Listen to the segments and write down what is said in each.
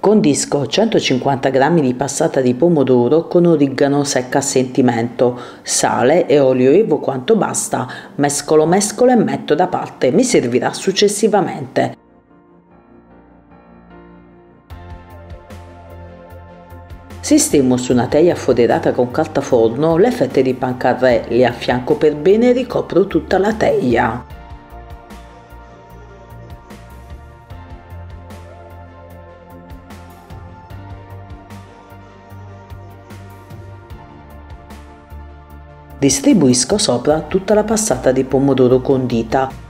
Condisco 150 g di passata di pomodoro con origano secca a sentimento, sale e olio evo quanto basta, mescolo mescolo e metto da parte, mi servirà successivamente. Sistemo su una teglia foderata con carta forno le fette di pancarré, le affianco per bene e ricopro tutta la teglia. Distribuisco sopra tutta la passata di pomodoro condita.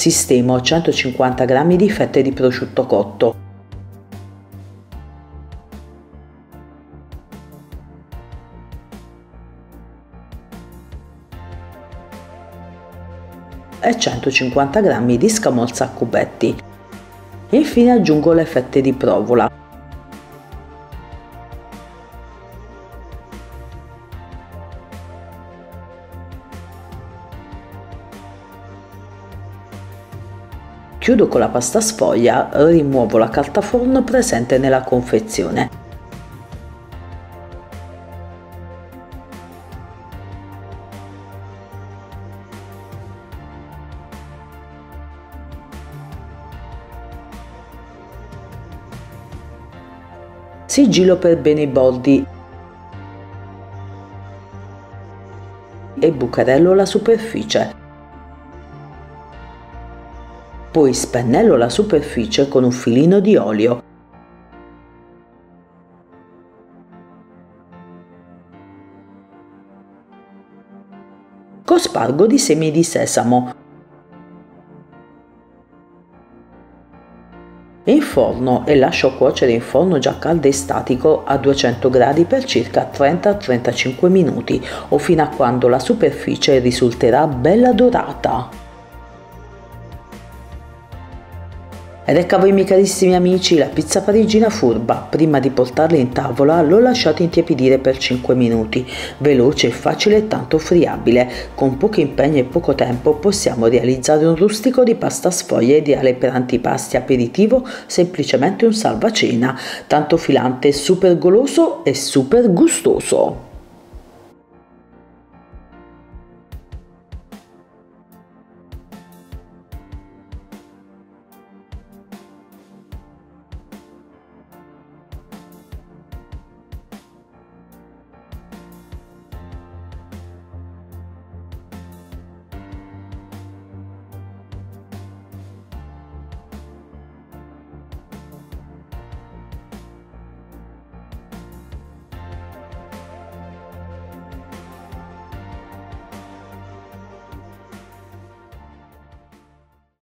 Sistemo 150 g di fette di prosciutto cotto. e 150 g di scamorza a cubetti. Infine aggiungo le fette di provola. Chiudo con la pasta sfoglia, rimuovo la carta forno presente nella confezione. Sigillo per bene i bordi e bucarello la superficie. Poi spennello la superficie con un filino di olio. Cospargo di semi di sesamo. Inforno e lascio cuocere in forno già caldo e statico a 200 gradi per circa 30-35 minuti o fino a quando la superficie risulterà bella dorata. Ed ecco a voi miei carissimi amici la pizza parigina furba. Prima di portarla in tavola l'ho lasciata intiepidire per 5 minuti. Veloce, facile e tanto friabile. Con poco impegno e poco tempo possiamo realizzare un rustico di pasta sfoglia ideale per antipasti aperitivo, semplicemente un salvacena. Tanto filante, super goloso e super gustoso.